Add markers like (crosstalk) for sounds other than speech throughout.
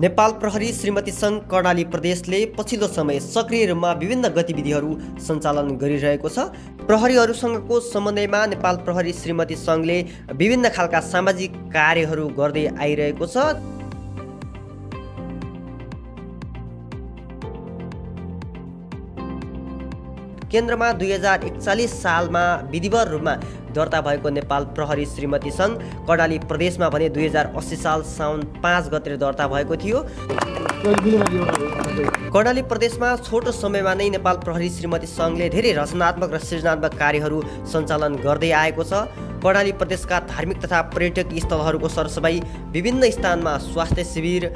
नेपाल प्रहरी श्रीमती सङ्घ कर्णाली प्रदेशले पछिल्लो समय सक्रिय रूपमा विभिन्न गतिविधिहरू सञ्चालन गरिरहेको छ। प्रहरीहरूसँगको समन्वयमा नेपाल प्रहरी श्रीमती सङ्घले विभिन्न खालका सामाजिक कार्यहरू गर्दै आइरहेको छ। केन्द्रमा दुई हजार एकचालिस सालमा विधिवत रूपमा दर्ता भएको नेपाल प्रहरी श्रीमती सङ्घ कर्णाली प्रदेशमा भने दुई हजार अस्सी साल साउन पाँच गते दर्ता भएको थियो। कर्णाली प्रदेशमा छोटो समयमा नै नेपाल प्रहरी श्रीमती सङ्घले धेरै रचनात्मक र सृजनात्मक कार्यहरू सञ्चालन गर्दै आएको छ। कर्णाली प्रदेशका धार्मिक तथा पर्यटक स्थलहरूको सरसफाइ विभिन्न स्थानमा स्वास्थ्य शिविर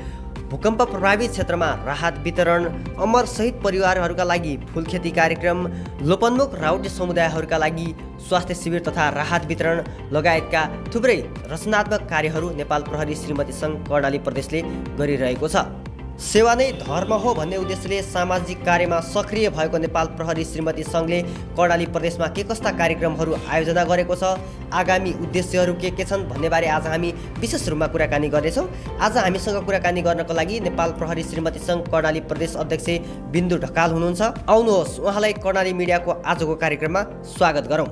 भूकम्प प्रभावित क्षेत्रमा राहत वितरण अमर शहीद परिवारहरूका लागि फुलखेती कार्यक्रम लोपन्मुख राउटे समुदायहरूका लागि स्वास्थ्य शिविर तथा राहत वितरण लगायतका थुप्रै रचनात्मक कार्यहरू नेपाल प्रहरी श्रीमती सङ्घ कर्णाली प्रदेशले गरिरहेको छ। सेवा नै धर्म हो भन्ने उद्देश्यले सामाजिक कार्यमा सक्रिय भएको नेपाल प्रहरी श्रीमती सङ्घले कर्णाली प्रदेशमा के कस्ता कार्यक्रमहरू आयोजना गरेको छ आगामी उद्देश्यहरू के के छन् भन्नेबारे आज हामी विशेष रूपमा कुराकानी गर्नेछौँ। आज हामीसँग कुराकानी गर्नको लागि नेपाल प्रहरी श्रीमती सङ्घ कर्णाली प्रदेश अध्यक्ष बिन्दु ढकाल हुनुहुन्छ। आउनुहोस् उहाँलाई कर्णाली मिडियाको आजको कार्यक्रममा स्वागत गरौँ।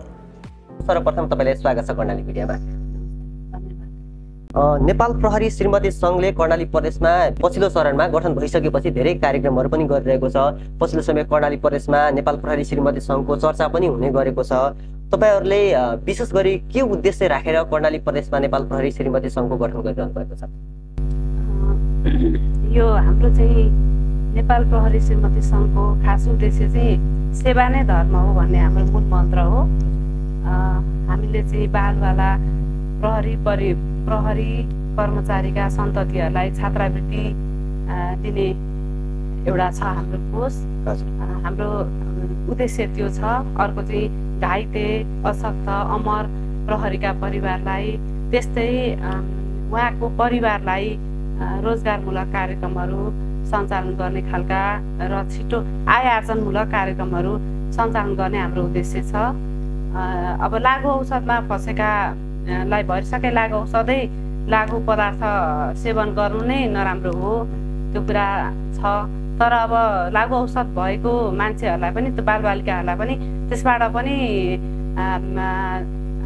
सर्वप्रथम तपाईँलाई स्वागत छ कर्णाली मिडियामा। नेपाल प्रहरी श्रीमती सङ्घले कर्णाली प्रदेशमा पछिल्लो चरणमा गठन भइसकेपछि धेरै कार्यक्रमहरू पनि गरिरहेको छ। पछिल्लो समय कर्णाली प्रदेशमा नेपाल प्रहरी श्रीमती सङ्घको चर्चा पनि हुने गरेको छ। तपाईँहरूले विशेष गरी के उद्देश्य राखेर कर्णाली प्रदेशमा नेपाल प्रहरी श्रीमती सङ्घको गठन गरिरहनु भएको छ यो हाम्रो चाहिँ नेपाल प्रहरी श्रीमती सङ्घको खास उद्देश्य चाहिँ सेवा नै धर्म हो भन्ने हाम्रो मूल मन्त्र हो। हामीले चाहिँ बालवाला प्रहरी परि प्रहरी कर्मचारीका सन्ततिहरूलाई छात्रवृत्ति दिने एउटा छ हाम्रो कोष। हाम्रो उद्देश्य त्यो छ। अर्को चाहिँ घाइते अशक्त अमर प्रहरीका परिवारलाई त्यस्तै उहाँको परिवारलाई रोजगारमूलक कार्यक्रमहरू सञ्चालन गर्ने खालका र छिटो आय आर्जनमूलक कार्यक्रमहरू सञ्चालन गर्ने हाम्रो उद्देश्य छ। अब लागु औषधमा फँसेका लाई भरिसके लागु औषधै लागु पदार्थ सेवन गर्नु नै नराम्रो हो। त्यो कुरा छ। तर अब लागु औषध भएको मान्छेहरूलाई पनि त्यो बालबालिकाहरूलाई पनि त्यसबाट पनि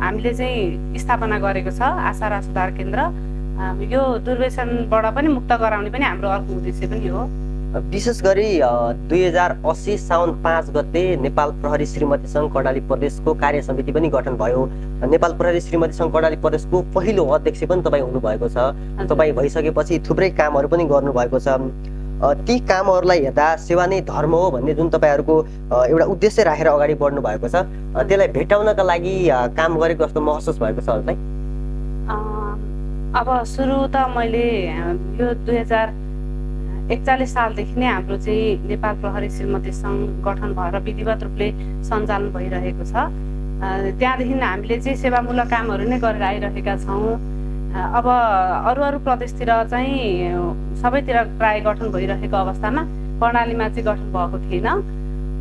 हामीले चाहिँ स्थापना गरेको छ आशा र सुधार केन्द्र यो दुर्व्यसनबाट पनि मुक्त गराउने पनि हाम्रो अर्को उद्देश्य पनि हो। विशेष गरी दुई हजार अस्सी साउन पाँच गते नेपाल प्रहरी श्रीमती सङ्घ कर्णाली प्रदेशको कार्य समिति पनि गठन भयो। नेपाल प्रहरी श्रीमती सङ्घ कर्णाली प्रदेशको पहिलो अध्यक्ष पनि तपाईँ हुनुभएको छ। तपाईँ भइसकेपछि थुप्रै कामहरू पनि गर्नुभएको छ। ती कामहरूलाई हेर्दा सेवा नै धर्म हो भन्ने जुन तपाईँहरूको एउटा उद्देश्य राखेर अगाडि बढ्नु भएको छ। त्यसलाई भेटाउनका लागि काम गरेको जस्तो महसुस भएको छ हजुरलाई अब सुरु त मैले यो दुई हजार एकचालिस सालदेखि नै हाम्रो चाहिँ नेपाल प्रहरी श्रीमती सङ्घ गठन भएर विधिवत रूपले सञ्चालन भइरहेको छ। त्यहाँदेखि हामीले चाहिँ सेवामूलक कामहरू नै गरेर आइरहेका छौँ। अब अरू अरू प्रदेशतिर चाहिँ सबैतिर प्राय गठन भइरहेको अवस्थामा कर्णालीमा चाहिँ गठन भएको थिएन।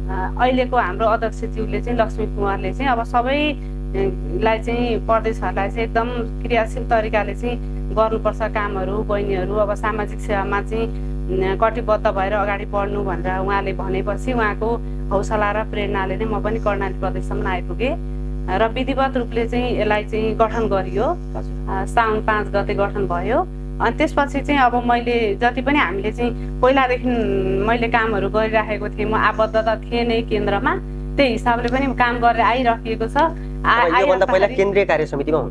अहिलेको हाम्रो अध्यक्षज्यूले चाहिँ लक्ष्मी कुमारले चाहिँ अब सबैलाई चाहिँ प्रदेशहरूलाई चाहिँ एकदम क्रियाशील तरिकाले चाहिँ गर्नुपर्छ कामहरू बहिनीहरू। अब सामाजिक सेवामा चाहिँ कटिबद्ध भएर अगाडि बढ्नु भनेर उहाँले भनेपछि उहाँको हौसला र प्रेरणाले नै म पनि कर्णाली प्रदेशसम्म आइपुगेँ। र विधिवत रूपले चाहिँ यसलाई चाहिँ गठन गरियो। साउन पाँच गते गठन भयो। अनि त्यसपछि चाहिँ अब मैले जति पनि हामीले चाहिँ पहिलादेखि मैले कामहरू गरिराखेको थिएँ म आबद्ध त थिएँ नै केन्द्रमा त्यही हिसाबले पनि काम गरेर आइराखिएको छ। केन्द्रीय कार्य समितिमा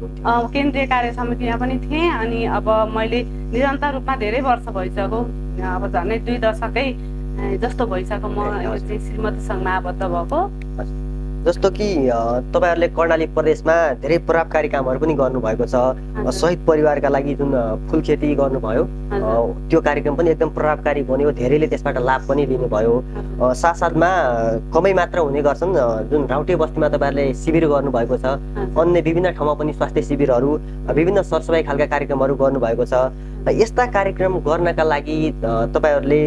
केन्द्रीय कार्य समितिमा पनि थिएँ अनि अब मैले निरन्तर रूपमा धेरै वर्ष भइसक्यो। अब झन्डै दुई दशकै जस्तो भइसक्यो म चाहिँ श्रीमती सङ्घमा आबद्ध भएको। जस्तो कि तपाईँहरूले कर्णाली प्रदेशमा धेरै प्रभावकारी कामहरू पनि गर्नुभएको छ। शहीद परिवारका लागि जुन फुल खेती गर्नुभयो त्यो कार्यक्रम पनि एकदम प्रभावकारी बन्यो धेरैले त्यसबाट लाभ पनि लिनुभयो। साथसाथमा कमै मात्र हुने गर्छन् जुन राउटे बस्तीमा तपाईँहरूले शिविर गर्नुभएको छ अन्य विभिन्न ठाउँमा पनि स्वास्थ्य शिविरहरू विभिन्न सरसफाइ खालका कार्यक्रमहरू गर्नुभएको छ। यस्ता कार्यक्रम गर्नका लागि तपाईँहरूले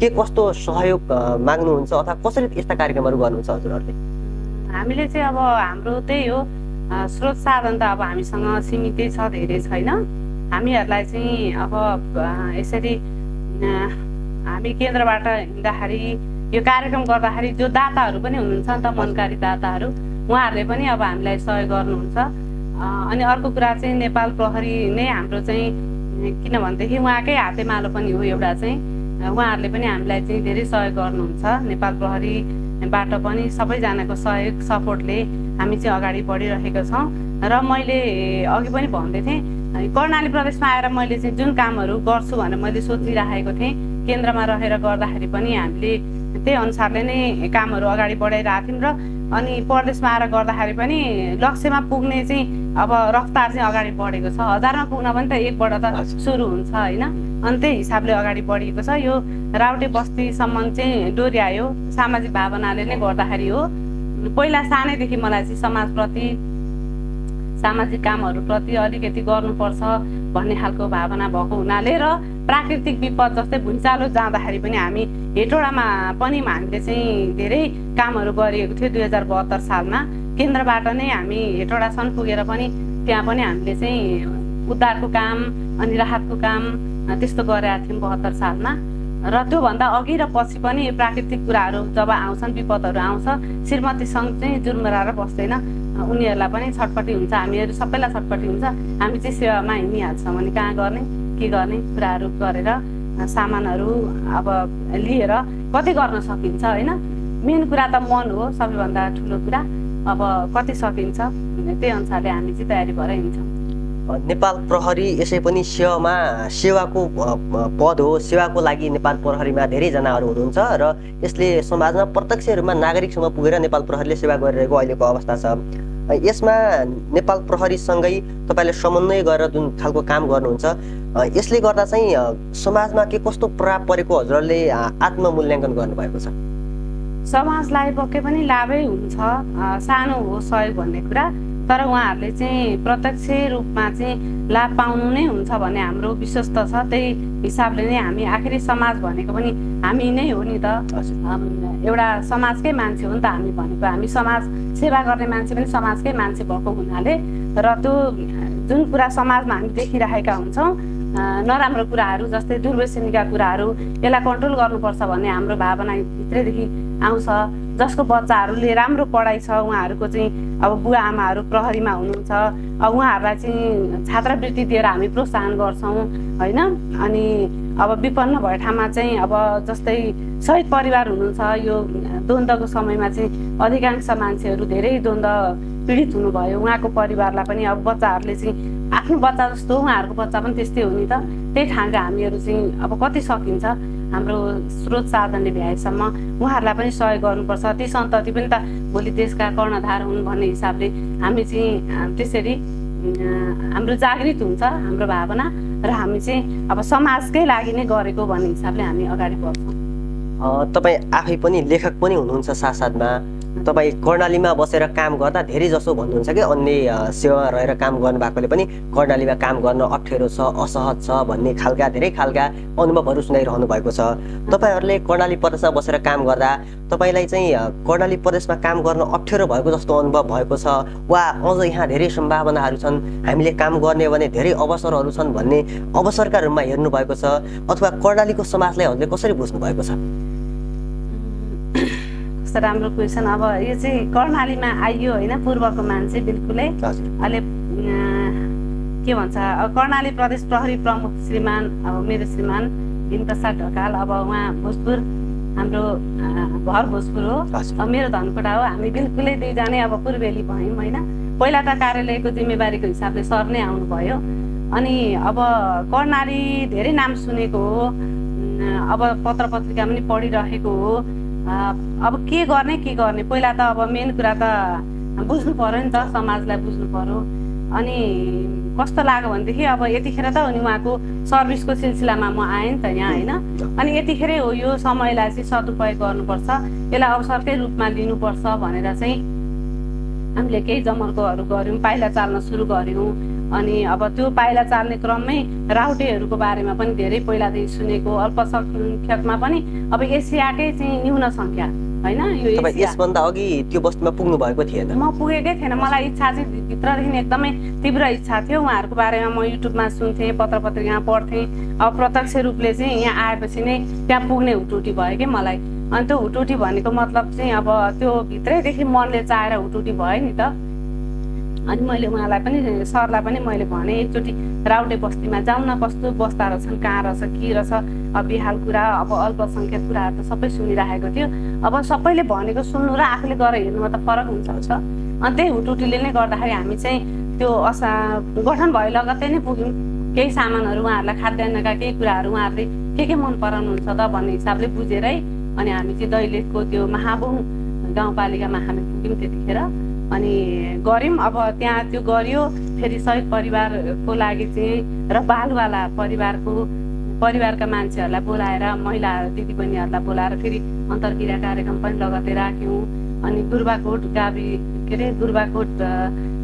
के कस्तो सहयोग माग्नुहुन्छ अथवा कसरी यस्ता कार्यक्रमहरू गर्नुहुन्छ हजुरहरूले? हामीले चाहिँ अब हाम्रो त्यही हो स्रोत साधन त अब हामीसँग सीमितै छ धेरै छैन। हामीहरूलाई चाहिँ अब यसरी हामी केन्द्रबाट हिँड्दाखेरि यो कार्यक्रम गर्दाखेरि जो दाताहरू पनि हुनुहुन्छ नि त मनकारी दाताहरू उहाँहरूले पनि अब हामीलाई सहयोग गर्नुहुन्छ। अनि अर्को कुरा चाहिँ नेपाल प्रहरी नै हाम्रो चाहिँ किनभनेदेखि उहाँकै हातेमालो पनि हो एउटा चाहिँ। उहाँहरूले पनि हामीलाई चाहिँ धेरै सहयोग गर्नुहुन्छ। नेपाल प्रहरीबाट पनि सबैजनाको सहयोग सपोर्टले हामी चाहिँ अगाडि बढिरहेका छौँ। र मैले अघि पनि भन्दै थिएँ कर्णाली प्रदेशमा आएर मैले चाहिँ जुन कामहरू गर्छु भनेर मैले सोचिराखेको थिएँ केन्द्रमा रहेर गर्दाखेरि पनि हामीले त्यही अनुसारले नै कामहरू अगाडि बढाइरहेको थियौँ र अनि परदेशमा आएर गर्दाखेरि पनि लक्ष्यमा पुग्ने चाहिँ अब रफ्तार चाहिँ अगाडि बढेको छ। हजारमा पुग्न पनि त एकबाट त सुरु हुन्छ होइन? अनि त्यही हिसाबले अगाडि बढिएको छ। यो राउटे बस्तीसम्म चाहिँ डोर्यायो। सामाजिक भावनाले नै गर्दाखेरि हो। पहिला सानैदेखि मलाई चाहिँ समाजप्रति सामाजिक कामहरूप्रति अलिकति गर्नुपर्छ भन्ने खालको भावना भएको हुनाले र प्राकृतिक विपद जस्तै भुइँचालो जाँदाखेरि पनि हामी हेटौडामा पनि हामीले चाहिँ धेरै कामहरू गरिएको थियो दुई हजार बहत्तर सालमा। केन्द्रबाट नै हामी हेटौडासम्म पुगेर पनि त्यहाँ पनि हामीले चाहिँ उद्धारको काम अनि राहतको काम त्यस्तो गरेका थियौँ बहत्तर सालमा। र त्योभन्दा अघि र पछि पनि प्राकृतिक कुराहरू जब आउँछन् विपदहरू आउँछ श्रीमती सङ्घ चाहिँ जुर्मराएर बस्दैन। उनीहरूलाई पनि छटपट्टि हुन्छ हामीहरू सबैलाई छटपट्टि हुन्छ। हामी चाहिँ सेवामा हिँडिहाल्छौँ भने कहाँ गर्ने के गर्ने कुराहरू गरेर सामानहरू अब लिएर कति गर्न सकिन्छ होइन? मेन कुरा त मन हो सबैभन्दा ठुलो कुरा। अब कति सकिन्छ त्यही अनुसारले हामी चाहिँ तयारी भएर हिँड्छौँ। नेपाल प्रहरी यसै पनि सेवामा सेवाको पद हो। सेवाको लागि नेपाल प्रहरीमा धेरैजनाहरू हुनुहुन्छ र यसले समाजमा प्रत्यक्ष रूपमा नागरिकसँग पुगेर नेपाल प्रहरीले सेवा गरिरहेको अहिलेको अवस्था छ। यसमा नेपाल प्रहरीसँगै तपाईँले समन्वय गरेर जुन खालको काम गर्नुहुन्छ यसले गर्दा चाहिँ समाजमा के कस्तो प्रभाव परेको हजुरहरूले आत्ममूल्याङ्कन गर्नुभएको छ? समाजलाई पक्कै पनि लाभै हुन्छ। सानो हो सहयोग भन्ने कुरा। तर उहाँहरूले चाहिँ प्रत्यक्ष रूपमा चाहिँ लाभ पाउनु नै हुन्छ भन्ने हाम्रो विश्वस्त छ। त्यही हिसाबले नै हामी आखिरी समाज भनेको पनि हामी नै हो नि त। एउटा समाजकै मान्छे हो नि त हामी भनेको। हामी समाज सेवा गर्ने मान्छे पनि समाजकै मान्छे भएको हुनाले र त्यो जुन कुरा समाजमा हामी देखिरहेका हुन्छौँ नराम्रो कुराहरू जस्तै दुर्व्यसनीका कुराहरू यसलाई कन्ट्रोल गर्नुपर्छ भन्ने हाम्रो भावना भित्रैदेखि आउँछ। जसको बच्चाहरूले राम्रो पढाइ छ उहाँहरूको चाहिँ अब बुवा आमाहरू प्रहरीमा हुनुहुन्छ अब उहाँहरूलाई चाहिँ छात्रवृत्ति दिएर हामी प्रोत्साहन गर्छौँ होइन? अनि अब विपन्न भए ठाउँमा चाहिँ अब जस्तै सहिद परिवार हुनुहुन्छ यो द्वन्द्वको समयमा चाहिँ अधिकांश मान्छेहरू धेरै द्वन्द्व पीडित हुनुभयो। उहाँको परिवारलाई पनि अब बच्चाहरूले चाहिँ आफ्नो बच्चा जस्तो उहाँहरूको बच्चा पनि त्यस्तै हो नि त। त्यही ठाउँको हामीहरू चाहिँ अब कति सकिन्छ। हाम्रो स्रोत साधनले भ्याएसम्म उहाँहरूलाई पनि सहयोग गर्नुपर्छ। ती सन्तति पनि त भोलि देशका कर्णधार हुन् भन्ने हिसाबले हामी चाहिँ त्यसरी हाम्रो जागृत हुन्छ हाम्रो भावना र हामी चाहिँ अब समाजकै लागि नै गरेको भन्ने हिसाबले हामी अगाडि बढ्छौँ। तपाईँ आफै पनि लेखक पनि हुनुहुन्छ साथसाथमा तपाईँ कर्णालीमा बसेर काम गर्दा धेरै जसो भन्नुहुन्छ कि अन्य सेवामा रहेर काम गर्नुभएकोले पनि कर्णालीमा काम गर्न अप्ठ्यारो छ असहज छ भन्ने खालका धेरै खालका अनुभवहरू सुनाइरहनु भएको छ। तपाईँहरूले कर्णाली प्रदेशमा बसेर काम गर्दा तपाईँलाई चाहिँ कर्णाली प्रदेशमा काम गर्न अप्ठ्यारो भएको जस्तो अनुभव भएको छ वा अझ यहाँ धेरै सम्भावनाहरू छन् हामीले काम गर्ने भने धेरै अवसरहरू छन् भन्ने अवसरका रूपमा हेर्नुभएको छ अथवा कर्णालीको समाजलाई हजुरले कसरी बुझ्नु भएको छ? (coughs) कस्तो राम्रो क्वेसन अब यो चाहिँ कर्णालीमा आइयो होइन पूर्वको मान्छे बिल्कुलै अहिले के भन्छ कर्णाली प्रदेश प्रहरी प्रमुख श्रीमान अब मेरो श्रीमान भीमप्रसाद ढकाल अब उहाँ भोजपुर हाम्रो घर भोजपुर हो। अब मेरो धनकोटा हो। हामी बिल्कुलै दुईजना अब पूर्वेली भयौँ होइन। पहिला त कार्यालयको जिम्मेवारीको हिसाबले सर नै आउनुभयो। अनि अब कर्णाली धेरै नाम सुनेको हो। अब पत्र पत्रिका पनि पढिरहेको हो। अब के गर्ने के गर्ने? पहिला त अब मेन कुरा त बुझ्नु पऱ्यो नि त समाजलाई बुझ्नु पऱ्यो अनि कस्तो लाग्यो भनेदेखि अब यतिखेर त अनि उहाँको सर्भिसको सिलसिलामा म आएँ नि त यहाँ होइन? अनि यतिखेरै हो यो समयलाई चाहिँ सदुपयोग गर्नुपर्छ। यसलाई अवसरकै रूपमा लिनुपर्छ भनेर चाहिँ हामीले केही जमर्कोहरू गऱ्यौँ पाइला चाल्न सुरु गऱ्यौँ। अनि अब त्यो पाइला चाल्ने क्रममै राउटेहरूको बारेमा पनि धेरै पहिलादेखि सुनेको अल्पसङ्ख्यकमा पनि अब एसियाकै चाहिँ न्यून सङ्ख्या होइन? यो यसभन्दा अघि त्यो बस्तीमा पुग्नु भएको थिएन। म पुगेकै थिएन। मलाई इच्छा चाहिँ भित्रदेखि एकदमै तीव्र इच्छा थियो। उहाँहरूको बारेमा म युट्युबमा सुन्थेँ पत्र पत्रिकामा पढ्थेँ। अब प्रत्यक्ष रूपले चाहिँ यहाँ आएपछि नै त्यहाँ पुग्ने हुटुटी भयो कि मलाई। अनि त्यो हुटुटी भनेको मतलब चाहिँ अब त्यो भित्रैदेखि मनले चाहेर हुटुटी भयो नि त। अनि मैले उहाँलाई पनि सरलाई पनि मैले भनेँ एकचोटि राउटे बस्तीमा जाउँ न कस्तो बस्दा रहेछन् कहाँ रहेछ के रहेछ अब बिहाल कुरा अब अल्पसङ्ख्यक कुराहरू त सबै सुनिराखेको थियो। अब सबैले भनेको सुन्नु र आफूले गएर हेर्नुमा त फरक हुन्छ हुन्छ अनि त्यही हुटुटीले नै गर्दाखेरि हामी चाहिँ त्यो असा गठन भयो लगत्तै नै पुग्यौँ। केही सामानहरू उहाँहरूलाई खाद्यान्नका केही कुराहरू उहाँहरूले के के मन पराउनुहुन्छ त भन्ने हिसाबले बुझेरै अनि हामी चाहिँ दैलेखको त्यो महाबुङ गाउँपालिकामा हामी पुग्यौँ त्यतिखेर। अनि गऱ्यौँ। अब त्यहाँ त्यो गरियो फेरि सहिद परिवारको लागि चाहिँ र बालवाला परिवारको परिवारका मान्छेहरूलाई बोलाएर महिला दिदीबहिनीहरूलाई बोलाएर फेरि अन्तर्क्रिया कार्यक्रम पनि लगतै राख्यौँ। अनि दुर्बाकोट गावि के अरे दुर्बाकोट अ,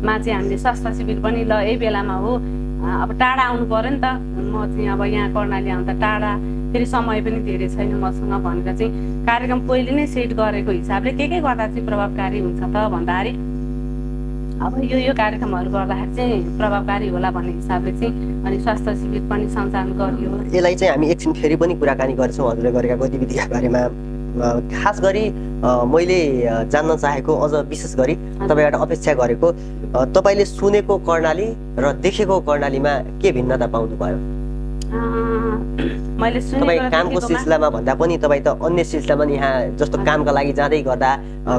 मा चाहिँ हामीले स्वास्थ्य शिविर पनि ल यही बेलामा हो। अब टाढा आउनु पऱ्यो नि त। म चाहिँ अब यहाँ कर्णाली आउँदा टाढा। फेरि समय पनि धेरै छैन मसँग भनेर चाहिँ कार्यक्रम पहिले नै सेट गरेको हिसाबले के के गर्दा चाहिँ प्रभावकारी हुन्छ त भन्दाखेरि अब यो यो कार्यक्रमहरू गर्दाखेरि चाहिँ प्रभावकारी होला भन्ने हिसाबले चाहिँ अनि स्वास्थ्य शिविर पनि सञ्चालन गरियो। यसलाई चाहिँ हामी एकछिन फेरि पनि कुराकानी गर्छौँ हजुरले गरेका गतिविधिका बारेमा। खास गरी मैले जान्न चाहेको अझ विशेष गरी तपाईँबाट अपेक्षा गरेको तपाईँले सुनेको कर्णाली र देखेको कर्णालीमा के भिन्नता पाउनुभयो? तपाईँ कामको सिलसिलामा भन्दा पनि तपाईँ त अन्य सिलसिलामा यहाँ जस्तो कामका लागि जाँदै गर्दा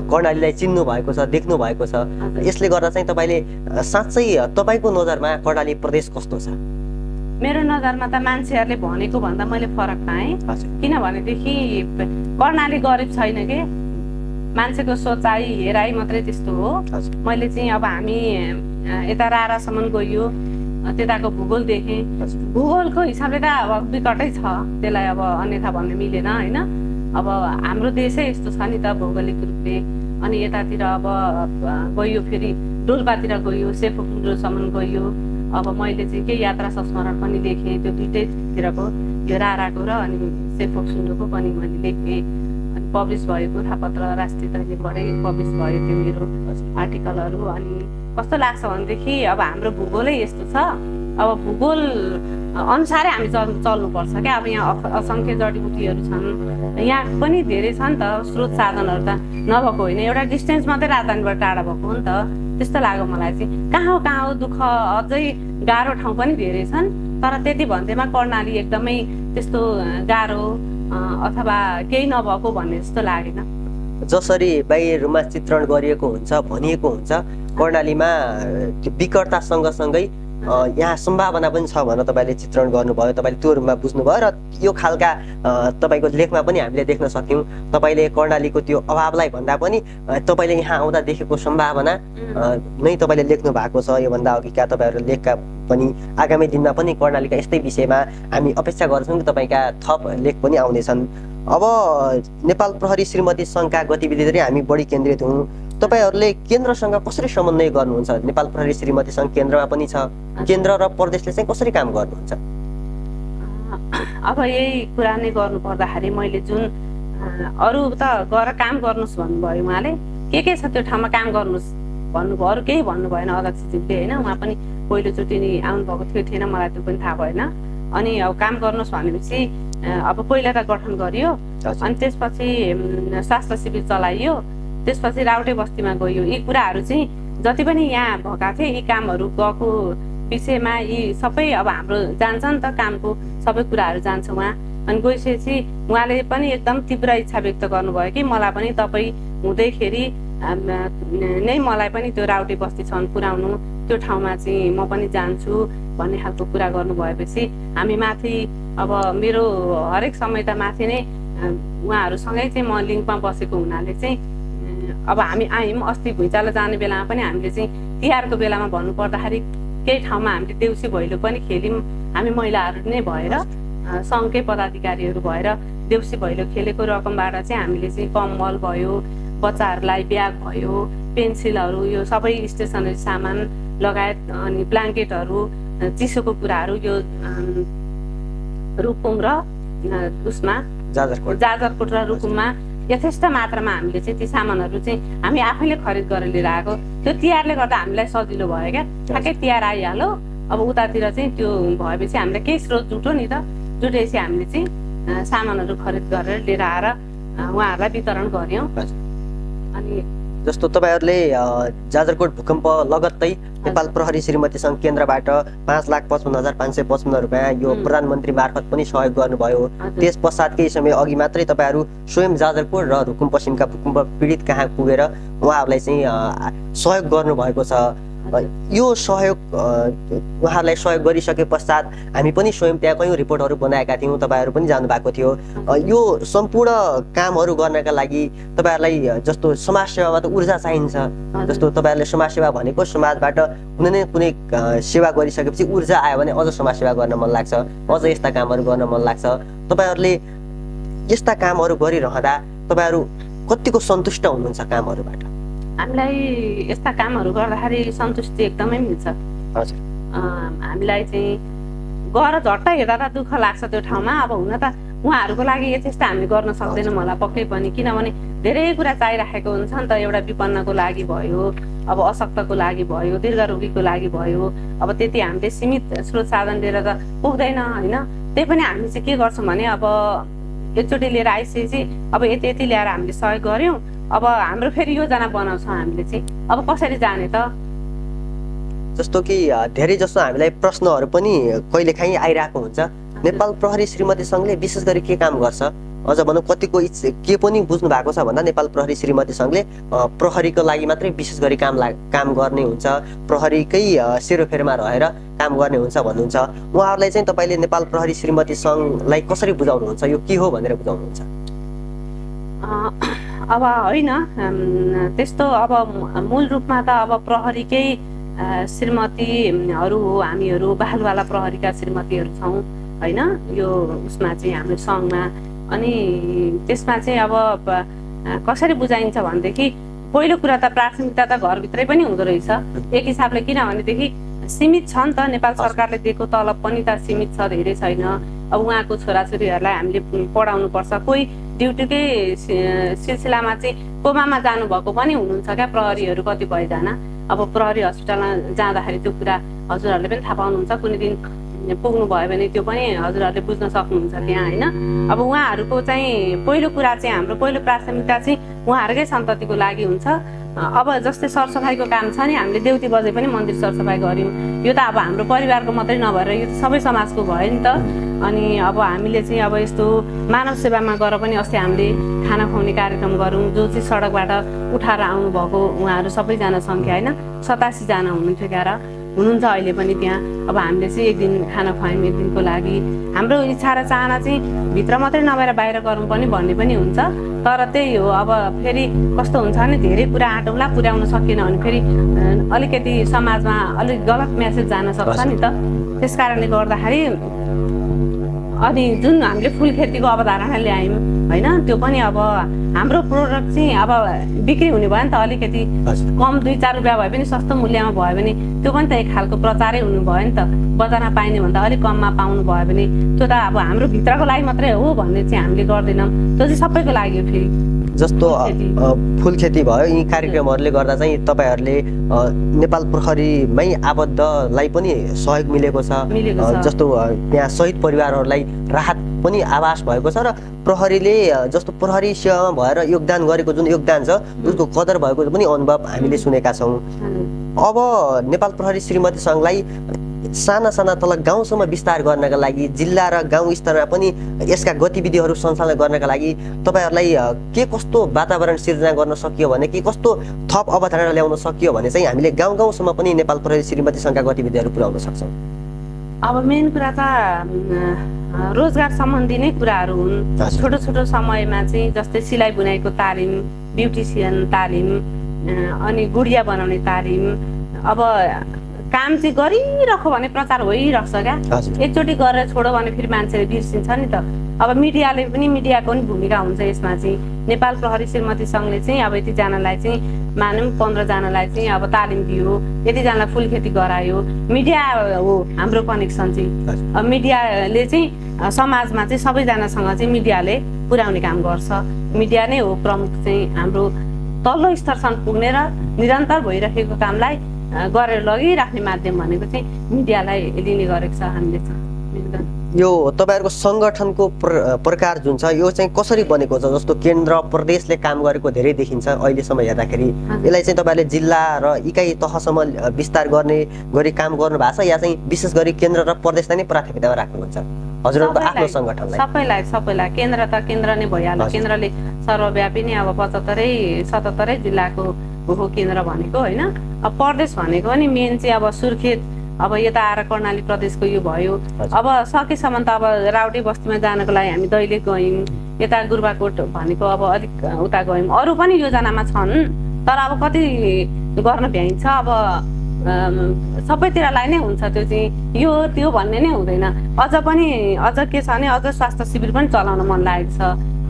कर्णालीलाई चिन्नु भएको छ देख्नु भएको छ। यसले गर्दा चाहिँ तपाईँले साँच्चै तपाईँको नजरमा कर्णाली प्रदेश कस्तो छ? मेरो नजरमा त मान्छेहरूले भनेको भन्दा मैले फरक पाएँ। किनभनेदेखि कर्णाली गरिब छैन के? मान्छेको सोचाइ हेराइ मात्रै त्यस्तो हो। मैले चाहिँ अब हामी यता रारासम्म गइयो अँ, त्यताको भूगोल देखेँ भूगोलको हिसाबले त अब विकटै छ। त्यसलाई अब अन्यथा भन्न मिलेन होइन? अब हाम्रो देशै यस्तो छ नि त भौगोलिक रूपले। अनि यतातिर अब अ, गइयो फेरि डोल्पातिर गइयो सेफोकुण्डोसम्म गइयो अब मैले चाहिँ के यात्रा संस्मरण पनि लेखेँ त्यो दुइटैतिरको यो राराको र अनि सेफोक्सुन्डोको पनि मैले लेखेँ अनि पब्लिस भएको गोर्खापत्र राष्ट्रिय दैनिकबाटै पब्लिस भयो त्यो मेरो आर्टिकलहरू अनि कस्तो लाग्छ भनेदेखि अब हाम्रो भूगोलै यस्तो छ। अब भूगोल अनुसारै हामी चल् चल्नुपर्छ क्या। अब यहाँ असङ्ख्य जडीबुटीहरू छन्। यहाँ पनि धेरै छ नि त स्रोत साधनहरू त। नभएको होइन एउटा डिस्टेन्स मात्रै राजधानीबाट टाढा भएको हो नि त। त्यस्तो लाग्यो मलाई चाहिँ। कहाँ हो कहाँ हो दुःख अझै गाह्रो ठाउँ पनि धेरै छन्। तर त्यति भन्दैमा कर्णाली एकदमै त्यस्तो गाह्रो अथवा केही नभएको भन्ने जस्तो लागेन। जसरी बाहिरमा चित्रण गरिएको हुन्छ भनिएको हुन्छ कर्णालीमा त्यो विकटता सँगसँगै यहाँ सम्भावना पनि छ भनेर तपाईँले चित्रण गर्नुभयो तपाईँले त्यो रूपमा बुझ्नुभयो र यो खालका तपाईँको लेखमा पनि हामीले देख्न सक्यौँ। तपाईँले कर्णालीको त्यो अभावलाई भन्दा पनि तपाईँले यहाँ आउँदा देखेको सम्भावना नै तपाईँले लेख्नु भएको छ। योभन्दा अघिका तपाईँहरू लेखका पनि आगामी दिनमा पनि कर्णालीका यस्तै विषयमा हामी अपेक्षा गर्छौँ कि तपाईँका थप लेख पनि आउनेछन्। अब नेपाल प्रहरी श्रीमती सङ्घका गतिविधितिर हामी बढी केन्द्रित हौँ। तपाईँहरूले केन्द्रसँग कसरी समन्वय गर्नुहुन्छ? नेपाल प्रहरी श्रीमती सङ्घ केन्द्रमा पनि छ। केन्द्र र प्रदेशले चाहिँ कसरी काम गर्नुहुन्छ? अब यही कुरा नै गर्नु पर्दाखेरि मैले जुन अरू त गएर काम गर्नुहोस् भन्नुभयो उहाँले। के के छ त्यो ठाउँमा काम गर्नुहोस् भन्नुभयो? अरू केही भन्नु भएन अध्यक्षज्यूले होइन? उहाँ पनि पहिलोचोटि नि आउनुभएको थियो थिएन मलाई त्यो पनि थाहा भएन। अनि अब काम गर्नुहोस् भनेपछि अब पहिला त गठन गरियो। अनि त्यसपछि स्वास्थ्य शिविर चलाइयो। त्यसपछि राउटे बस्तीमा गयो। यी कुराहरू चाहिँ जति पनि यहाँ भएका थिए यी कामहरू गएको विषयमा यी सबै अब हाम्रो जान्छ नि त कामको सबै कुराहरू जान्छ उहाँ। अनि गइसकेपछि उहाँले पनि एकदम तीव्र इच्छा व्यक्त गर्नुभयो कि मलाई पनि तपाईँ हुँदैखेरि नै मलाई पनि त्यो राउटे बस्तीसम्म पुर्याउनु त्यो ठाउँमा चाहिँ म पनि जान्छु भन्ने खालको कुरा गर्नुभएपछि हामी माथि अब मेरो हरेक समय त माथि नै उहाँहरूसँगै चाहिँ म लिङ्कमा बसेको हुनाले चाहिँ अब हामी आयौँ अस्ति भुइँचालो जाने बेलामा पनि हामीले चाहिँ तिहारको बेलामा भन्नुपर्दाखेरि केही ठाउँमा हामीले देउसी भैलो पनि खेल्यौँ। हामी महिलाहरू नै भएर सङ्घकै पदाधिकारीहरू भएर देउसी भैलो खेलेको रकमबाट चाहिँ हामीले चाहिँ कम्बल भयो बच्चाहरूलाई ब्याग भयो पेन्सिलहरू यो सबै स्टेसनरी सामान लगायत अनि ब्ल्याङ्केटहरू अँ, चिसोको कुराहरू यो रुकुम र उसमा जाजरकोट। जाजरकोट र रुकुममा यथेष्ट मात्रामा हामीले चाहिँ ती सामानहरू चाहिँ हामी आफैले खरिद गरेर लिएर आएको। त्यो तिहारले गर्दा हामीलाई सजिलो भयो क्या। ठ्याक्कै तिहार आइहाल्यो। अब उतातिर चाहिँ त्यो भएपछि हामीलाई केही स्रोत जुटो नि त। जुटेपछि हामीले चाहिँ सामानहरू खरिद गरेर लिएर आएर उहाँहरूलाई वितरण गऱ्यौँ। अनि जस्तो तपाईँहरूले जाजरकोट भूकम्प लगत्तै नेपाल प्रहरी श्रीमती सङ्घ केन्द्रबाट पाँच लाख पचपन्न हजार पाँच सय पचपन्न रुपियाँ यो। प्रधानमन्त्री मार्फत पनि सहयोग गर्नुभयो। त्यस पश्चात केही समय अघि मात्रै तपाईँहरू स्वयं जाजरकोट र रुकुम पश्चिमका भूकम्प पीडित कहाँ पुगेर उहाँहरूलाई चाहिँ सहयोग गर्नुभएको छ। यो सहयोग उहाँहरूलाई सहयोग गरिसके पश्चात हामी पनि स्वयं त्यहाँ कयौँ रिपोर्टहरू बनाएका थियौँ तपाईँहरू पनि जानुभएको थियो। यो सम्पूर्ण कामहरू गर्नका लागि तपाईँहरूलाई जस्तो समाजसेवामा त ऊर्जा चाहिन्छ जस्तो तपाईँहरूले समाजसेवा भनेको समाजबाट कुनै न कुनै सेवा गरिसकेपछि ऊर्जा आयो भने अझ समाजसेवा गर्न मन लाग्छ अझ यस्ता कामहरू गर्न मन लाग्छ। तपाईँहरूले यस्ता कामहरू गरिरहँदा तपाईँहरू कतिको सन्तुष्ट हुनुहुन्छ कामहरूबाट? हामीलाई यस्ता कामहरू गर्दाखेरि सन्तुष्टि एकदमै मिल्छ। हजुर। हामीलाई चाहिँ गएर झट्ट हेर्दा त दुःख लाग्छ त्यो ठाउँमा। अब हुन त उहाँहरूको लागि यथेष्ट हामीले गर्न सक्दैनौँ होला पक्कै पनि। किनभने धेरै कुरा चाहिराखेको हुन्छ नि त एउटा विपन्नको लागि भयो अब अशक्तको लागि भयो दीर्घरोगीको लागि भयो। अब त्यति हामीले सीमित स्रोत साधन लिएर त पुग्दैन होइन? त्यही पनि हामी चाहिँ के गर्छौँ भने अब एकचोटि लिएर आइसकेपछि अब यति यति ल्याएर हामीले सहयोग गऱ्यौँ। अब हाम्रो फेरि योजना बनाउँछौँ हामीले चाहिँ। अब कसरी जाने त? जस्तो कि धेरै जस्तो हामीलाई प्रश्नहरू पनि कहिलेकाहीँ आइरहेको हुन्छ। नेपाल प्रहरी श्रीमती सङ्घले विशेष गरी के काम गर्छ? अझ भनौँ कतिको के पनि बुझ्नु भएको छ भन्दा नेपाल प्रहरी श्रीमती सङ्घले प्रहरीको लागि मात्रै विशेष गरी काम ला काम गर्ने हुन्छ। प्रहरीकै सेरोफेरोमा रहेर काम गर्ने हुन्छ भन्नुहुन्छ। उहाँहरूलाई चाहिँ तपाईँले नेपाल प्रहरी श्रीमती सङ्घलाई कसरी बुझाउनुहुन्छ? यो के हो भनेर बुझाउनुहुन्छ? अब होइन त्यस्तो अब मूल रूपमा त अब प्रहरीकै श्रीमतीहरू हो हामीहरू बालवाला प्रहरीका श्रीमतीहरू छौँ होइन? यो उसमा चाहिँ हाम्रो सङ्घमा। अनि त्यसमा चाहिँ अब कसरी बुझाइन्छ भनेदेखि पहिलो कुरा त प्राथमिकता त घरभित्रै पनि हुँदो रहेछ। एक हिसाबले किनभनेदेखि सीमित छ नि त नेपाल। सरकारले दिएको तलब पनि त सीमित छ धेरै छैन। अब उहाँको छोराछोरीहरूलाई हामीले पढाउनु पर्छ। कोही ड्युटीकै सिलसिलामा चाहिँ कोमामा जानुभएको पनि हुनुहुन्छ क्या? प्रहरीहरू कतिपयजना अब प्रहरी हस्पिटलमा जाँदाखेरि त्यो कुरा हजुरहरूले पनि थाहा पाउनुहुन्छ। कुनै दिन पुग्नु भयो भने त्यो पनि हजुरहरूले बुझ्न सक्नुहुन्छ त्यहाँ होइन? अब उहाँहरूको चाहिँ पहिलो कुरा चाहिँ हाम्रो पहिलो प्राथमिकता चाहिँ उहाँहरूकै सन्ततिको लागि हुन्छ। अब जस्तै सरसफाइको काम छ नि हामीले देउती बजे पनि मन्दिर सरसफाइ गऱ्यौँ। यो त अब हाम्रो परिवारको मात्रै नभएर यो त सबै समाजको भयो नि त। अनि अब हामीले चाहिँ अब यस्तो मानव सेवामा गएर पनि अस्ति हामीले खाना खुवाउने कार्यक्रम गरौँ जो चाहिँ सडकबाट उठाएर आउनुभएको उहाँहरू सबैजना सङ्ख्या होइन? सतासीजना हुनुहुन्थ्यो क्यार हुनुहुन्छ अहिले पनि त्यहाँ। अब हामीले चाहिँ एक दिन खाना खुवायौँ एक दिनको लागि। हाम्रो इच्छा र चाहना चाहिँ भित्र मात्रै नभएर बाहिर गरौँ पनि भन्ने पनि हुन्छ। तर त्यही हो अब फेरि कस्तो हुन्छ भने धेरै कुरा आँटौँला पुर्याउन सकिएन भने फेरि अलिकति समाजमा अलिक गलत म्यासेज जान सक्छ नि त। त्यस कारणले गर्दाखेरि अनि जुन हामीले फुल खेतीको अवधारणा ल्यायौँ होइन त्यो पनि अब हाम्रो प्रोडक्ट चाहिँ अब बिक्री हुने भयो नि त अलिकति। कम दुई चार रुपियाँ भए पनि सस्तो मूल्यमा भयो भने त्यो पनि त एक खालको प्रचारै हुनु भयो नि त। बजारमा पाइने भन्दा अलिक कममा पाउनु भयो भने त्यो त अब हाम्रो भित्रको लागि मात्रै हो भन्ने चाहिँ हामीले गर्दैनौँ। त्यो चाहिँ सबैको लागि हो फेरि। जस्तो फुल खेती भयो यी कार्यक्रमहरूले गर्दा चाहिँ तपाईँहरूले नेपाल प्रहरीमै आबद्धलाई पनि सहयोग मिलेको छ। जस्तो त्यहाँ शहीद परिवारहरूलाई राहत पनि आवास भएको छ र प्रहरीले जस्तो प्रहरी सेवामा भएर योगदान गरेको जुन योगदान छ उसको कदर भएको पनि अनुभव हामीले सुनेका छौँ। अब नेपाल प्रहरी श्रीमती सङ्घलाई साना साना तल गाउँसम्म विस्तार गर्नका लागि जिल्ला र गाउँ स्तरमा पनि यसका गतिविधिहरू सञ्चालन गर्नका लागि तपाईँहरूलाई के कस्तो वातावरण सिर्जना गर्न सकियो भने के कस्तो थप अवधारणा ल्याउन सकियो भने चाहिँ हामीले गाउँ गाउँसम्म पनि नेपाल प्रहरी श्रीमती सङ्घका गतिविधिहरू पुर्याउन सक्छौँ। अब मेन कुरा त रोजगार सम्बन्धी नै कुराहरू हुन्। छोटो छोटो समयमा चाहिँ जस्तै सिलाइ बुनाइको तालिम ब्युटिसियन तालिम अनि गुडिया बनाउने तालिम। अब काम चाहिँ गरिरह्यो भने प्रचार भइरहेको छ क्या एकचोटि गरेर छोड्यो भने फेरि मान्छेले बिर्सिन्छ नि त। अब मिडियाले पनि मिडियाको पनि भूमिका हुन्छ यसमा चाहिँ। नेपाल प्रहरी श्रीमती सङ्घले चाहिँ अब यतिजनालाई चाहिँ मानौँ पन्ध्रजनालाई चाहिँ अब तालिम दियो यतिजनालाई फुल खेती गरायो। मिडिया हो हाम्रो कनेक्सन चाहिँ। अब मिडियाले चाहिँ समाजमा चाहिँ सबैजनासँग चाहिँ मिडियाले पुर्याउने काम गर्छ। मिडिया नै हो प्रमुख चाहिँ हाम्रो तल्लो स्तरसम्म पुग्ने र निरन्तर भइरहेको कामलाई गरेर लगिराख्ने माध्यम भनेको चाहिँ मिडियालाई लिने गरेको छ हामीले। यो तपाईँहरूको सङ्गठनको प्र प्रकार जुन छ यो चाहिँ कसरी बनेको छ? जस्तो केन्द्र प्रदेशले काम गरेको धेरै देखिन्छ अहिलेसम्म हेर्दाखेरि। यसलाई चाहिँ तपाईँहरूले जिल्ला र इकाइ तहसम्म विस्तार गर्ने गरी काम गर्नु भएको छ या चाहिँ विशेष गरी केन्द्र र प्रदेशलाई नै प्राथमिकतामा राख्नुहुन्छ? हजुरहरूको आफ्नो सङ्गठनलाई। सबैलाई सबैलाई। केन्द्र त केन्द्र नै भइहाल्यो। हजुर। केन्द्रले सर्वव्यापी नै अब पचहत्तरै सतहत्तरै जिल्लाको हो केन्द्र भनेको होइन। अब प्रदेश भनेको पनि मेन चाहिँ अब सुर्खेत अब यता आएर कर्णाली प्रदेशको यो भयो। अब सकेसम्म त अब राउटे बस्तीमा जानको लागि हामी दैलेख गयौँ यता गुर्बाकोट भनेको अब अलिक उता गयौँ। अरू पनि योजनामा छन् तर अब कति गर्न भ्याइन्छ। अब सबैतिरलाई नै हुन्छ त्यो चाहिँ। यो त्यो भन्ने नै हुँदैन। अझ पनि अझ के छ भने अझ स्वास्थ्य शिविर पनि चलाउन मन लागेको छ।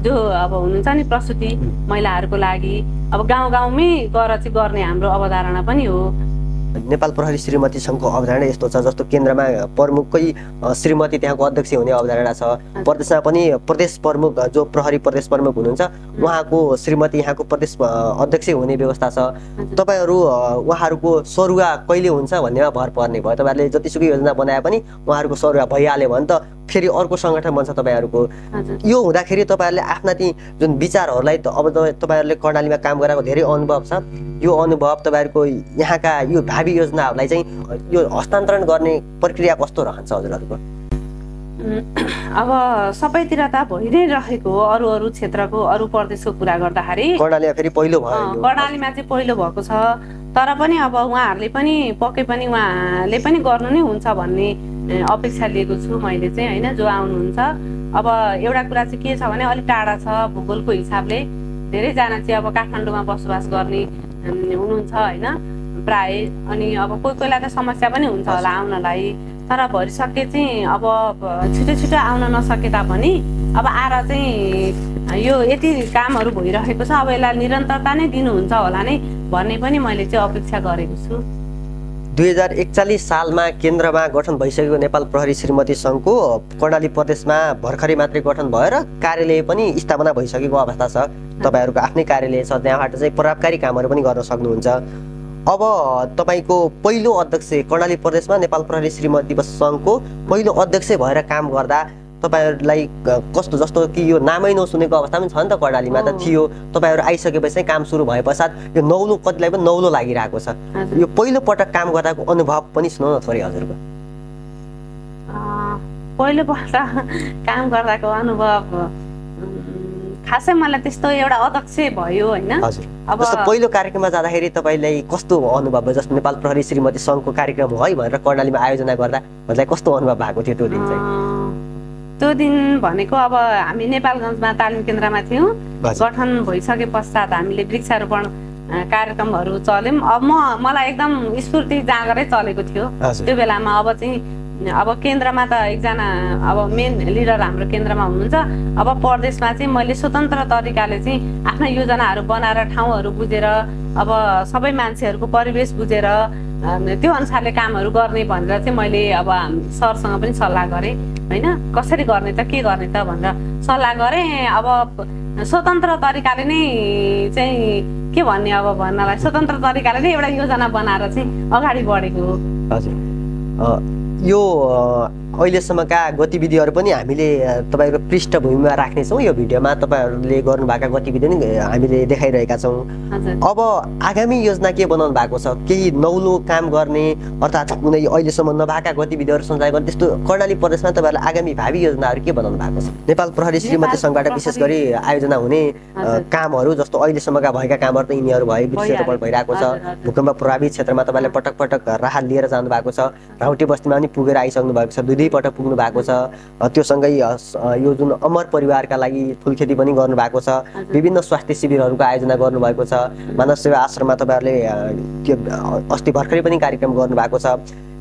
जो अब हुनुहुन्छ नि प्रसुति महिलाहरूको लागि। अब गाउँ गाउँमै गएर चाहिँ गर्ने हाम्रो अवधारणा पनि हो। नेपाल प्रहरी श्रीमती सङ्घको अवधारणा यस्तो छ जस्तो केन्द्रमा प्रमुखकै श्रीमती त्यहाँको अध्यक्ष हुने अवधारणा छ। प्रदेशमा पनि प्रदेश प्रमुख जो प्रहरी प्रदेश प्रमुख हुनुहुन्छ उहाँको श्रीमती यहाँको प्रदेश अध्यक्ष हुने व्यवस्था छ। तपाईँहरू उहाँहरूको सरुवा कहिले हुन्छ भन्नेमा भर पर्ने भयो। तपाईँहरूले जतिसुकै योजना बनाए पनि उहाँहरूको सरुवा भइहाल्यो भने त फेरि अर्को सङ्गठन बन्छ तपाईँहरूको। यो हुँदाखेरि तपाईँहरूले आफ्ना ती जुन विचारहरूलाई त अब त तपाईँहरूले कर्णालीमा काम गराएको धेरै अनुभव छ। यो अनुभव तपाईँहरूको यहाँका यो भावी योजनाहरूलाई चाहिँ यो हस्तान्तरण गर्ने प्रक्रिया कस्तो रहन्छ हजुरहरूको? (clears throat) अब सबैतिर त भइ नै रहेको हो अरू अरू क्षेत्रको अरू प्रदेशको कुरा गर्दाखेरि। कर्णालीमा चाहिँ पहिलो भएको छ। तर पनि अब उहाँहरूले पनि पक्कै पनि उहाँले पनि गर्नु नै हुन्छ भन्ने अपेक्षा लिएको छु मैले चाहिँ होइन जो आउनुहुन्छ। अब एउटा कुरा चाहिँ के छ भने अलिक टाढा छ भूगोलको हिसाबले। धेरैजना चाहिँ अब काठमाडौँमा बसोबास गर्ने हुनुहुन्छ होइन प्राय। अनि अब कोही कोहीलाई त समस्या पनि हुन्छ होला आउनलाई। तर भरिसके चाहिँ अब छिटो छिटो आउन नसके तापनि अब आएर चाहिँ यो यति कामहरू भइरहेको छ अब यसलाई निरन्तरता नै दिनुहुन्छ होला नै भन्ने पनि मैले चाहिँ अपेक्षा गरेको छु। दुई हजार एकचालिस सालमा केन्द्रमा गठन भइसकेको नेपाल प्रहरी श्रीमती सङ्घको कर्णाली प्रदेशमा भर्खरै मात्रै गठन भएर कार्यालय पनि स्थापना भइसकेको अवस्था छ। तपाईँहरूको आफ्नै कार्यालय छ त्यहाँबाट चाहिँ प्रभावकारी कामहरू पनि गर्न सक्नुहुन्छ। अब तपाईँको पहिलो अध्यक्ष कर्णाली प्रदेशमा नेपाल प्रहरी श्रीमती सङ्घको पहिलो अध्यक्ष भएर काम गर्दा तपाईँहरूलाई कस्तो जस्तो कि यो नामै नसुनेको अवस्था पनि छ नि त कर्णालीमा त। थियो। तपाईँहरू आइसकेपछि काम सुरु भए पश्चात यो नौलो कतिलाई पनि नौलो लागिरहेको छ। यो पहिलो पटक काम गर्दाको अनुभव पनि सुनाउन थोरै हजुरको। पहिलोपल्ट काम गर्दाको अनुभव खासै मलाई त्यस्तो एउटा अध्यक्ष भयो होइन। अब पहिलो कार्यक्रममा जाँदाखेरि तपाईँलाई कस्तो अनुभव भयो? जस्तो नेपाल प्रहरी श्रीमती सङ्घको कार्यक्रम हो भनेर कर्णालीमा आयोजना गर्दा हजुरलाई कस्तो अनुभव भएको थियो त्यो दिन चाहिँ? त्यो दिन भनेको अब हामी नेपालगञ्जमा तालिम केन्द्रमा थियौँ। गठन भइसके पश्चात हामीले वृक्षारोपण कार्यक्रमहरू चल्यौँ। अब म मलाई एकदम स्फूर्ति जाँगरै चलेको थियो। त्यो बेलामा अब चाहिँ अब केन्द्रमा त एकजना अब मेन लिडर हाम्रो केन्द्रमा हुनुहुन्छ। अब प्रदेशमा चाहिँ मैले स्वतन्त्र तरिकाले चाहिँ आफ्ना योजनाहरू बनाएर ठाउँहरू बुझेर अब सबै मान्छेहरूको परिवेश बुझेर त्यो अनुसारले कामहरू गर्ने भनेर चाहिँ मैले अब सरसँग पनि सल्लाह गरेँ। होइन? कसरी गर्ने त के गर्ने त भनेर सल्लाह गरेँ अब स्वतन्त्र तरिकाले नै चाहिँ के भन्ने अब भन्नलाई स्वतन्त्र तरिकाले नै एउटा योजना बनाएर चाहिँ अगाडि बढेको हो। हजुर। यो अहिलेसम्मका गतिविधिहरू पनि हामीले तपाईँको पृष्ठभूमिमा राख्नेछौँ। यो भिडियोमा तपाईँहरूले गर्नुभएका गतिविधि पनि हामीले देखाइरहेका छौँ। अब आगामी योजना के बनाउनु भएको छ? केही नौलो काम गर्ने अर्थात् कुनै अहिलेसम्म नभएका गतिविधिहरू सञ्चालन गर्ने त्यस्तो कर्णाली प्रदेशमा तपाईँहरूले आगामी भावी योजनाहरू के बनाउनु भएको छ? नेपाल प्रहरी श्रीमती सङ्घबाट विशेष गरी आयोजना हुने। कामहरू जस्तो अहिलेसम्मका भएका कामहरू त यिनीहरू भए वृक्षारोपण। भइरहेको छ। भूकम्प प्रभावित क्षेत्रमा तपाईँले पटक पटक राहत लिएर जानु भएको छ। राउटे बस्तीमा पनि पुगेर आइसक्नु भएको छ। दुई दुई पटक पुग्नु भएको छ। त्यो सँगै यो जुन अमर परिवारका लागि फुलखेती पनि गर्नुभएको छ। हजुर। विभिन्न स्वास्थ्य शिविरहरूको आयोजना गर्नुभएको छ। मानव सेवा आश्रममा तपाईँहरूले त्यो अस्ति भर्खरै पनि कार्यक्रम गर्नुभएको छ।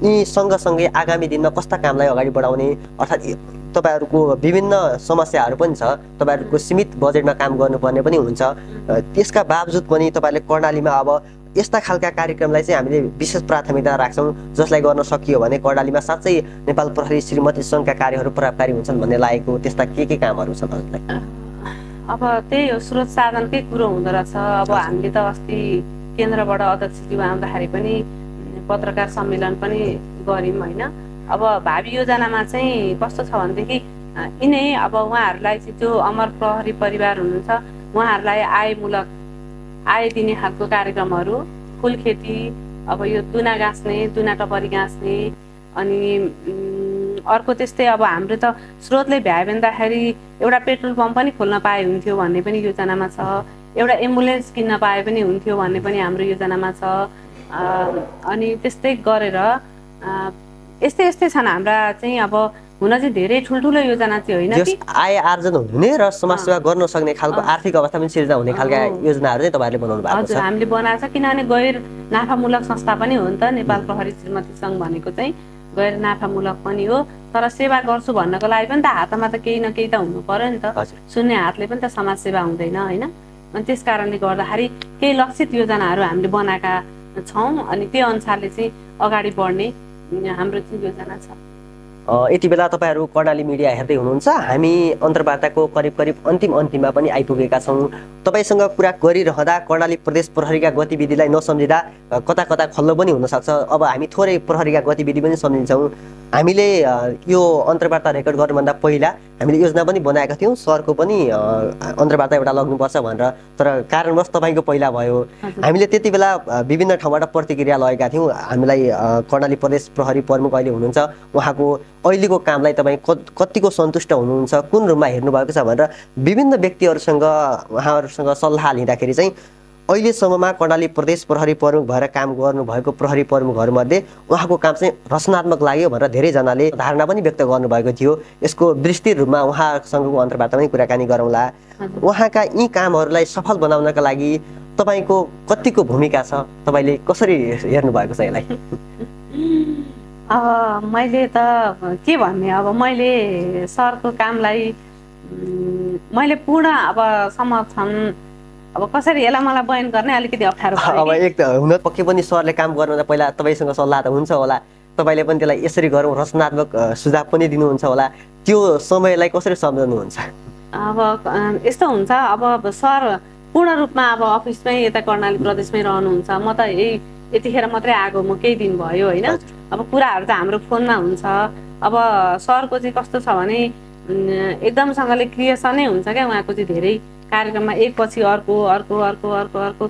यी सँगसँगै आगामी दिनमा कस्ता कामलाई अगाडि बढाउने अर्थात् तपाईँहरूको विभिन्न समस्याहरू पनि छ। तपाईँहरूको सीमित बजेटमा काम गर्नुपर्ने पनि हुन्छ। त्यसका बावजुद पनि तपाईँहरूले कर्णालीमा अब यस्ता खालका कार्यक्रमलाई चाहिँ हामीले विशेष प्राथमिकता राख्छौँ जसलाई गर्न सकियो भने कर्णालीमा साँच्चै नेपाल प्रहरी श्रीमती सङ्घका कार्यहरू प्रभावकारी हुन्छन् भन्ने लागेको त्यस्ता के के कामहरू छन् हजुरलाई? अब त्यही हो स्रोत साधनकै कुरो हुँदो रहेछ। अब हामीले त अस्ति केन्द्रबाट अध्यक्षज्यू आउँदाखेरि पनि पत्रकार सम्मेलन पनि गऱ्यौँ होइन। अब भावी योजनामा चाहिँ कस्तो छ भनेदेखि यिनै अब उहाँहरूलाई चाहिँ जो अमर प्रहरी परिवार हुनुहुन्छ उहाँहरूलाई आयमूलक आय दिने खालको कार्यक्रमहरू फुल खेती अब यो दुना गाँच्ने दुना टपरी गाँच्ने अनि अर्को त्यस्तै अब हाम्रो त स्रोतले भ्यायो भनेदाखेरि एउटा पेट्रोल पम्प पनि खोल्न पाए हुन्थ्यो भन्ने पनि योजनामा छ। एउटा एम्बुलेन्स किन्न पाए पनि हुन्थ्यो भन्ने पनि हाम्रो योजनामा छ। अनि त्यस्तै गरेर यस्तै यस्तै छन् हाम्रा चाहिँ अब हुन चाहिँ धेरै ठुल्ठुलो योजना चाहिँ होइन आय आर्जन हुने र समाजसेवा गर्न सक्ने खालको आर्थिक अवस्था पनि सिर्जना हुने खालका योजनाहरू चाहिँ तपाईँहरूले बनाउनु भएको हजुर हामीले बनाएको छ किनभने गैर नाफामूलक संस्था पनि हो नि त नेपाल प्रहरी श्रीमती सङ्घ भनेको चाहिँ गैर नाफामूलक पनि हो। तर सेवा गर्छु भन्नको लागि पनि त हातमा त केही न केही त हुनु पर्यो नि त। शून्य हातले पनि त समाज सेवा हुँदैन होइन? अनि त्यस कारणले गर्दाखेरि केही लक्षित योजनाहरू हामीले बनाएका छौँ अनि त्यो अनुसारले चाहिँ अगाडि बढ्ने हाम्रो चाहिँ योजना छ। यति बेला तपाईँहरू कर्णाली मिडिया हेर्दै हुनुहुन्छ। हामी अन्तर्वार्ताको करिब करिब अन्तिम अन्तिममा पनि आइपुगेका छौँ। तपाईँसँग कुरा गरिरहँदा कर्णाली प्रदेश प्रहरीका गतिविधिलाई नसम्झिँदा कता कता खल्लो पनि हुनसक्छ। अब हामी थोरै प्रहरीका गतिविधि पनि सम्झिन्छौँ। हामीले यो अन्तर्वार्ता रेकर्ड गर्नुभन्दा पहिला हामीले योजना पनि बनाएका थियौँ। सरको पनि अन्तर्वार्ता एउटा लग्नुपर्छ भनेर। तर कारणवश तपाईँको पहिला भयो। हामीले त्यति बेला विभिन्न ठाउँबाट प्रतिक्रिया लगेका थियौँ। हामीलाई कर्णाली प्रदेश प्रहरी प्रमुख अहिले हुनुहुन्छ। उहाँको अहिलेको कामलाई तपाईँ कतिको सन्तुष्ट हुनुहुन्छ? कुन रूपमा हेर्नुभएको छ भनेर विभिन्न व्यक्तिहरूसँग उहाँहरूसँग सल्लाह लिँदाखेरि चाहिँ अहिलेसम्ममा कर्णाली प्रदेश प्रहरी प्रमुख भएर काम गर्नुभएको प्रहरी प्रमुखहरूमध्ये उहाँको काम चाहिँ रचनात्मक लाग्यो भनेर धेरैजनाले धारणा पनि व्यक्त गर्नुभएको थियो। यसको विस्तृत रूपमा उहाँसँगको अन्तर्वार्ता पनि कुराकानी गरौँला। उहाँका यी कामहरूलाई सफल बनाउनका लागि तपाईँको कतिको भूमिका छ? तपाईँले कसरी हेर्नु भएको छ यसलाई? (laughs) मैले त के भन्ने अब मैले सरको कामलाई मैले पूर्ण अब समर्थन अब कसरी यसलाई मलाई बयान गर्ने अलिकति अप्ठ्यारो अब एक त हुन पक्कै पनि सरले काम गर्नु पहिला तपाईँसँग सल्लाह त हुन्छ होला। तपाईँले पनि त्यसलाई यसरी गरौँ रचनात्मक सुझाव पनि दिनुहुन्छ होला। त्यो समयलाई कसरी सम्झाउनुहुन्छ? अब यस्तो हुन्छ अब सर पूर्ण रूपमा अब अफिसमै यता कर्णाली प्रदेशमै रहनुहुन्छ। म त यही यतिखेर मात्रै आएको म केही दिन भयो होइन? अब कुराहरू त हाम्रो फोनमा हुन्छ। अब सरको चाहिँ कस्तो छ भने एकदमसँगले क्रिएसनै हुन्छ क्या उहाँको चाहिँ धेरै कार्यक्रममा। एकपछि अर्को अर्को अर्को अर्को अर्को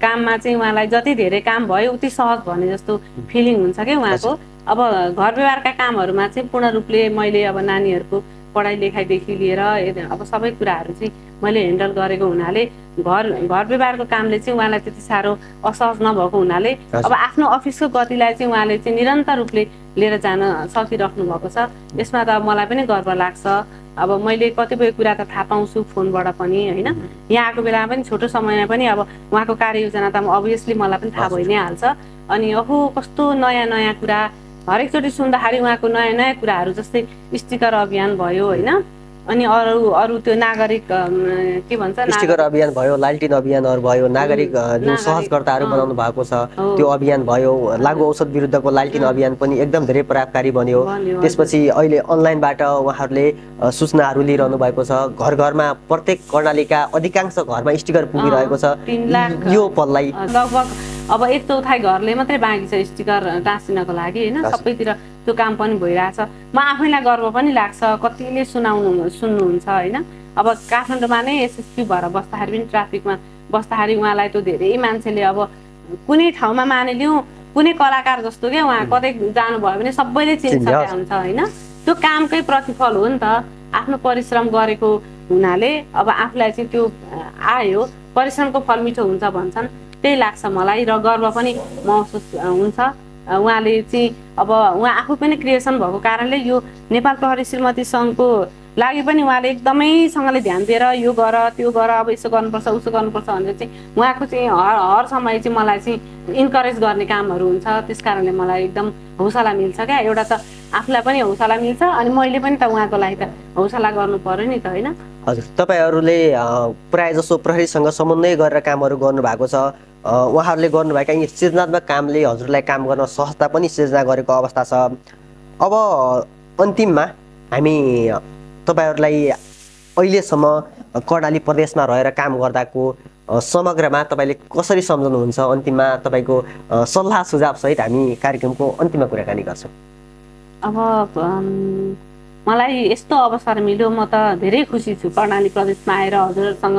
काममा चाहिँ उहाँलाई जति धेरै काम भयो उति सहज भने जस्तो फिलिङ हुन्छ क्या उहाँको। अब घर व्यवहारका कामहरूमा चाहिँ पूर्ण रूपले मैले अब नानीहरूको पढाइ लेखाइदेखि लिएर अब सबै कुराहरू चाहिँ मैले ह्यान्डल गरेको हुनाले घर घर व्यवहारको कामले चाहिँ उहाँलाई त्यति साह्रो असहज नभएको हुनाले अब आफ्नो अफिसको गतिलाई चाहिँ उहाँले चाहिँ निरन्तर रूपले लिएर जान सकिराख्नु भएको छ। यसमा त मलाई पनि गर्व लाग्छ। अब मैले कतिपय कुरा त थाहा पाउँछु फोनबाट पनि होइन? यहाँ आएको बेलामा पनि छोटो समयमा पनि अब उहाँको कार्ययोजना त अभियसली मलाई पनि थाहा भइ नै हाल्छ अनि अहो कस्तो नयाँ नयाँ कुरा। हरेकचोटि सुन्दाखेरि उहाँको नयाँ नयाँ कुराहरू जस्तै स्टिकर अभियान भयो होइन? अनि अरू अरू त्यो नागरिक के भन्छ स्टिकर अभियान भयो लालटिन अभियानहरू भयो नागरिक जुन सहजकर्ताहरू बनाउनु भएको छ त्यो अभियान भयो। लागु औषध विरुद्धको लालटिन अभियान पनि एकदम धेरै प्रभावकारी बन्यो। त्यसपछि अहिले अनलाइनबाट उहाँहरूले सूचनाहरू लिइरहनु भएको छ। घर घरमा प्रत्येक कर्णालीका अधिकांश घरमा स्टिकर पुगिरहेको छ। यो पललाई लगभग अब एक चौथाइ घरले मात्रै बाँकी छ स्टिकर टाँसिनको लागि होइन? सबैतिर त्यो काम पनि भइरहेछ। म आफैलाई गर्व पनि लाग्छ कतिले सुनाउनु सुन्नुहुन्छ होइन? अब काठमाडौँमा नै एसएसपी भएर बस्दाखेरि पनि ट्राफिकमा बस्दाखेरि उहाँलाई त धेरै मान्छेले अब कुनै ठाउँमा मानिलिउँ कुनै कलाकार जस्तो क्या उहाँ कतै जानुभयो भने सबैले चिनिसकेका हुन्छ होइन? त्यो कामकै प्रतिफल हो नि त। आफ्नो परिश्रम गरेको हुनाले अब आफूलाई चाहिँ त्यो आयो परिश्रमको फल मिठो हुन्छ भन्छन्। त्यही लाग्छ मलाई र गर्व पनि महसुस हुन्छ। उहाँले चाहिँ अब उहाँ आफू पनि क्रिएसन भएको कारणले यो नेपाल प्रहरी श्रीमती सङ्घको लागि पनि उहाँले एकदमैसँगले ध्यान दिएर यो गर त्यो गर अब यसो गर्नुपर्छ उसो गर्नुपर्छ भनेर चाहिँ उहाँको चाहिँ हर हर समय चाहिँ मलाई चाहिँ इन्करेज गर्ने कामहरू हुन्छ। त्यस कारणले मलाई एकदम हौसला मिल्छ क्या। एउटा त आफूलाई पनि हौसला मिल्छ अनि मैले पनि त उहाँको लागि त हौसला गर्नु पऱ्यो नि त होइन? हजुर। तपाईँहरूले प्रायः जसो प्रहरीसँग समन्वय गरेर कामहरू गर्नुभएको छ। उहाँहरूले गर्नुभएका यी सृजनात्मक कामले हजुरलाई काम गर्न सहजता पनि सिर्जना गरेको अवस्था छ। अब अन्तिममा हामी तपाईँहरूलाई अहिलेसम्म कर्णाली प्रदेशमा रहेर काम गर्दाको समग्रमा तपाईँले कसरी सम्झाउनुहुन्छ अन्तिममा तपाईँको सल्लाह सुझावसहित हामी कार्यक्रमको अन्तिममा कुराकानी गर्छौँ। अब मलाई यस्तो अवसर मिल्यो। म त धेरै खुसी छु। कर्णाली प्रदेशमा आएर हजुरसँग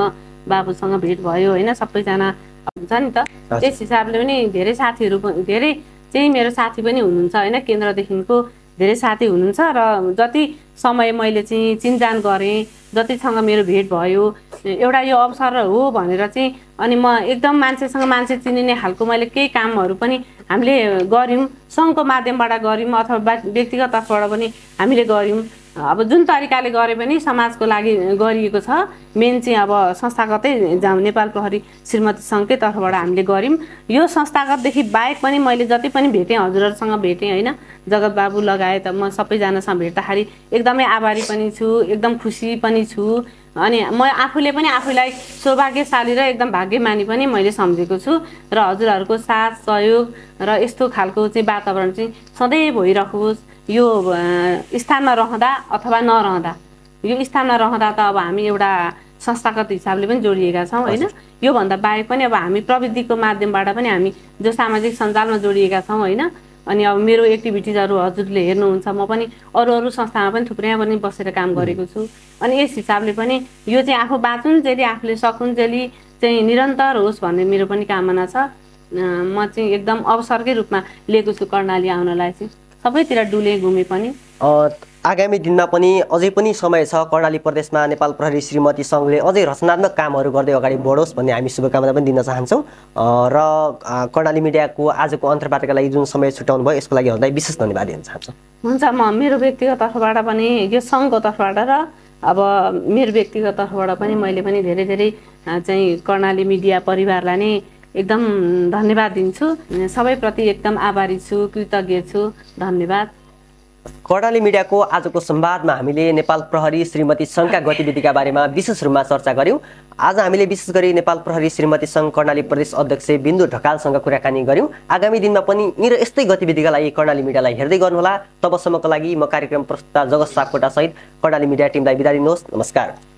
बाबुसँग भेट भयो होइन? सबैजना हुन्छ नि त। त्यस हिसाबले पनि धेरै साथीहरू धेरै चाहिँ मेरो साथी पनि हुनुहुन्छ। होइन केन्द्रदेखिको धेरै साथी हुनुहुन्छ र जति समय मैले चाहिँ चिन्जान गरेँ जतिसँग मेरो भेट भयो एउटा यो अवसर हो भनेर चाहिँ अनि म एकदम मान्छेसँग मान्छे चिनिने खालको मैले केही कामहरू पनि हामीले गऱ्यौँ सङ्घको माध्यमबाट गऱ्यौँ अथवा व्यक्तिगत तर्फबाट पनि हामीले गऱ्यौँ। अब जुन तरिकाले गरे पनि समाजको लागि गरिएको छ मेन चाहिँ अब संस्थागतै नेपाल प्रहरी श्रीमती सङ्घकै तर्फबाट हामीले गऱ्यौँ। यो संस्थागतदेखि बाहेक पनि मैले जति पनि भेटेँ हजुरहरूसँग भेटेँ होइन जगत बाबु लगायत म सबैजनासँग भेट्दाखेरि एकदमै आभारी पनि छु एकदम खुसी पनि छु। अनि म आफूले पनि आफूलाई सौभाग्यशाली र एकदम भाग्यमानी पनि मैले सम्झेको छु। र हजुरहरूको साथ सहयोग र यस्तो खालको चाहिँ वातावरण चाहिँ सधैँ भइरहोस्। यो स्थानमा रहँदा अथवा नरहँदा। यो स्थानमा रहँदा त अब हामी एउटा संस्थागत हिसाबले पनि जोडिएका छौँ होइन? योभन्दा बाहेक पनि अब हामी प्रविधिको माध्यमबाट पनि हामी जो सामाजिक सञ्जालमा जोडिएका छौँ होइन? अनि अब मेरो एक्टिभिटिजहरू हजुरले हेर्नुहुन्छ म पनि अरू अरू संस्थामा पनि थुप्रैमा पनि बसेर काम गरेको छु। अनि यस हिसाबले पनि यो चाहिँ आफू बाँचुन्जेली आफूले सकुन्जेली चाहिँ निरन्तर होस् भन्ने मेरो पनि कामना छ। म चाहिँ एकदम अवसरकै रूपमा लिएको छु कर्णाली आउनलाई चाहिँ। सबैतिर डुले घुमे पनि। आगामी दिनमा पनि अझै पनि समय छ कर्णाली प्रदेशमा नेपाल प्रहरी श्रीमती सङ्घले अझै रचनात्मक कामहरू गर्दै अगाडि बढोस् भन्ने हामी शुभकामना पनि दिन चाहन्छौँ। र कर्णाली मिडियाको आजको अन्तर्वार्ताका लागि जुन समय छुट्याउनु भयो यसको लागि हजुरलाई विशेष धन्यवाद दिन चाहन्छु। हुन्छ म मेरो व्यक्तिगत तर्फबाट पनि यो सङ्घको तर्फबाट र अब मेरो व्यक्तिगत तर्फबाट पनि मैले पनि धेरै धेरै चाहिँ कर्णाली मिडिया परिवारलाई नै एकदम धन्यवाद दिन्छु। सबैप्रति एकदम आभारी छु कृतज्ञ छु। धन्यवाद। कर्णाली मिडियाको आजको संवादमा हामीले नेपाल प्रहरी श्रीमती सङ्घका गतिविधिका बारेमा विशेष रूपमा चर्चा गऱ्यौँ आज हामीले विशेष गरी नेपाल प्रहरी श्रीमती सङ्घ कर्णाली प्रदेश अध्यक्ष बिन्दु ढकालसँग कुराकानी गऱ्यौँ आगामी दिनमा पनि यी यस्तै गतिविधिका लागि कर्णाली मिडियालाई हेर्दै गर्नुहोला। तबसम्मको लागि म कार्यक्रम प्रस्तुता जगत सापकोटा सहित कर्णाली मिडिया टिमलाई बिदा दिनुहोस्। नमस्कार।